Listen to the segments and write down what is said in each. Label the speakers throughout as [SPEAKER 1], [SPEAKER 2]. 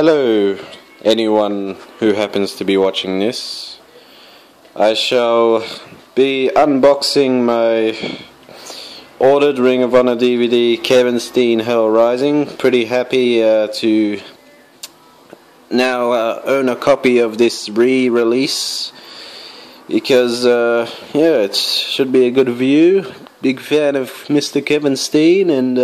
[SPEAKER 1] Hello, anyone who happens to be watching this. I shall be unboxing my ordered Ring of Honor DVD Kevin Steen Hell Rising. Pretty happy uh, to now uh, own a copy of this re release because, uh, yeah, it should be a good view. Big fan of Mr. Kevin Steen and.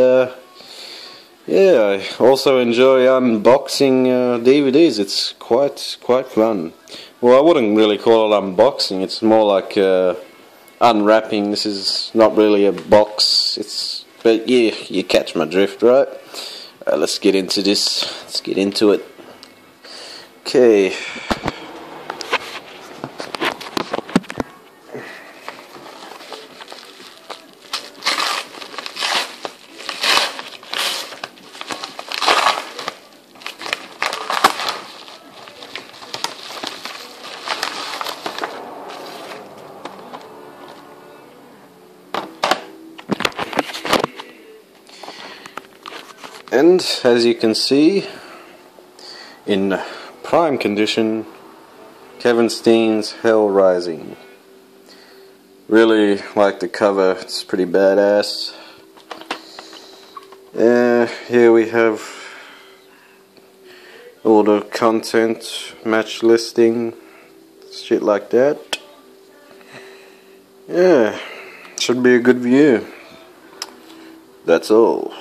[SPEAKER 1] Yeah, I also enjoy unboxing uh, DVDs. It's quite quite fun. Well, I wouldn't really call it unboxing. It's more like uh, unwrapping. This is not really a box. It's but yeah, you catch my drift, right? Uh, let's get into this. Let's get into it. Okay. And as you can see, in prime condition, Kevin Steen's Hell Rising. Really like the cover, it's pretty badass. Uh, here we have all the content, match listing, shit like that. Yeah, should be a good view. That's all.